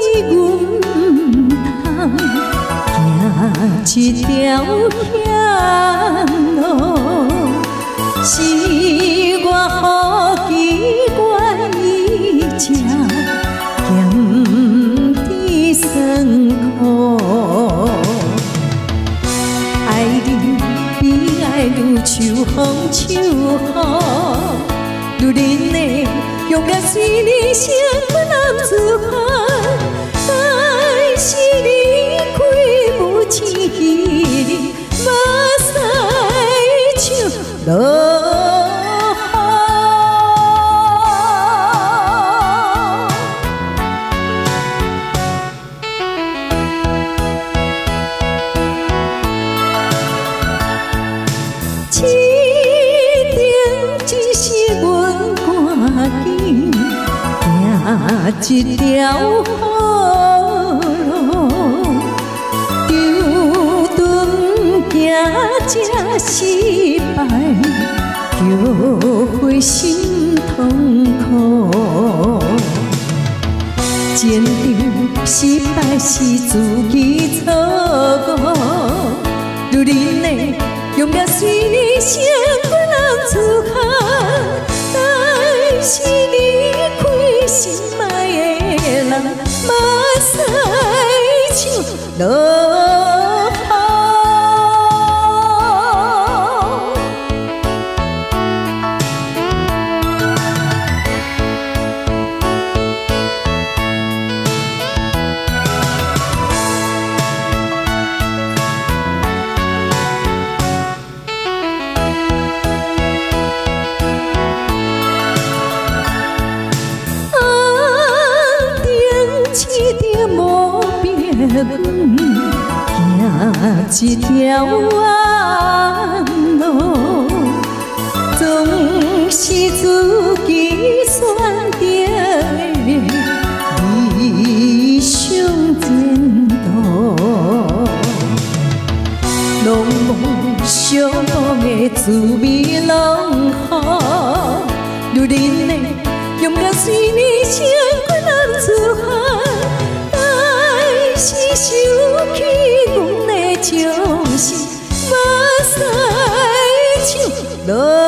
是阮不通行一条险路，是我好奇怪伊只咸甜相好，爱你比爱如秋风秋雨，对你内永加思念心。目屎像落。一定只是阮赶紧行一条行这失败，就会心痛苦。前场失败是自己错误，如恁的。勇敢随你成阮男子汉，但是离开心爱的人，目屎像行一条弯路，总是自己选择的理想前途。拢无想的滋味是，目屎像。